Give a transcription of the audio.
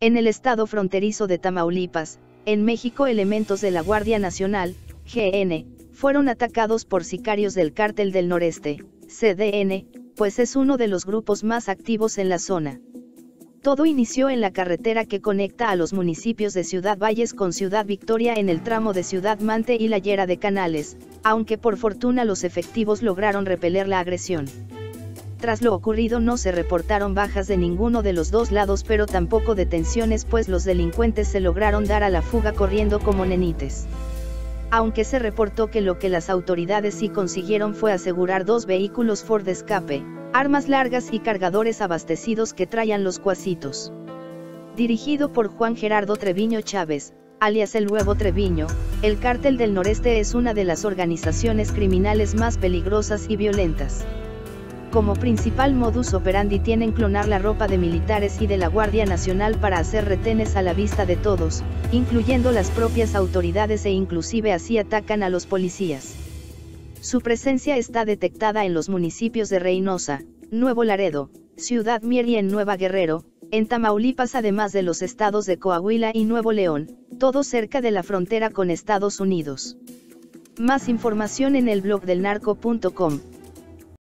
En el estado fronterizo de Tamaulipas, en México elementos de la Guardia Nacional, GN, fueron atacados por sicarios del Cártel del Noreste, CDN, pues es uno de los grupos más activos en la zona. Todo inició en la carretera que conecta a los municipios de Ciudad Valles con Ciudad Victoria en el tramo de Ciudad Mante y la Llera de Canales, aunque por fortuna los efectivos lograron repeler la agresión. Tras lo ocurrido no se reportaron bajas de ninguno de los dos lados pero tampoco detenciones pues los delincuentes se lograron dar a la fuga corriendo como nenites. Aunque se reportó que lo que las autoridades sí consiguieron fue asegurar dos vehículos Ford escape, armas largas y cargadores abastecidos que traían los cuasitos. Dirigido por Juan Gerardo Treviño Chávez, alias el Nuevo Treviño, el Cártel del Noreste es una de las organizaciones criminales más peligrosas y violentas. Como principal modus operandi tienen clonar la ropa de militares y de la Guardia Nacional para hacer retenes a la vista de todos, incluyendo las propias autoridades e inclusive así atacan a los policías. Su presencia está detectada en los municipios de Reynosa, Nuevo Laredo, Ciudad Mier y en Nueva Guerrero, en Tamaulipas además de los estados de Coahuila y Nuevo León, todo cerca de la frontera con Estados Unidos. Más información en el blog del narco.com.